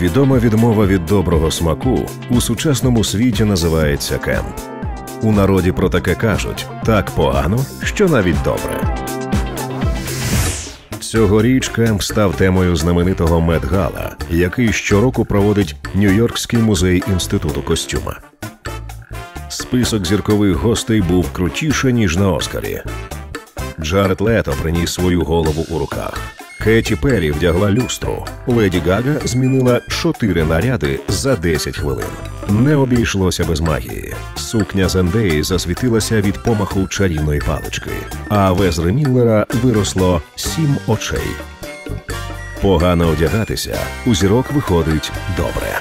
Свідома відмова від доброго смаку у сучасному світі називається кемп. У народі про таке кажуть так погано, що навіть добре. Цьогоріч кемп став темою знаменитого Мет Гала, який щороку проводить Нью-Йоркський музей інституту костюма. Список зіркових гостей був крутіше, ніж на Оскарі. Джаред Лето приніс свою голову у руках. Кеті Перрі вдягла люстру. Леді Гага змінила чотири наряди за 10 хвилин. Не обійшлося без магії. Сукня Зендеї засвітилася від помаху чарівної палички, а Везри Міллера виросло сім очей. Погано одягатися у зірок виходить добре.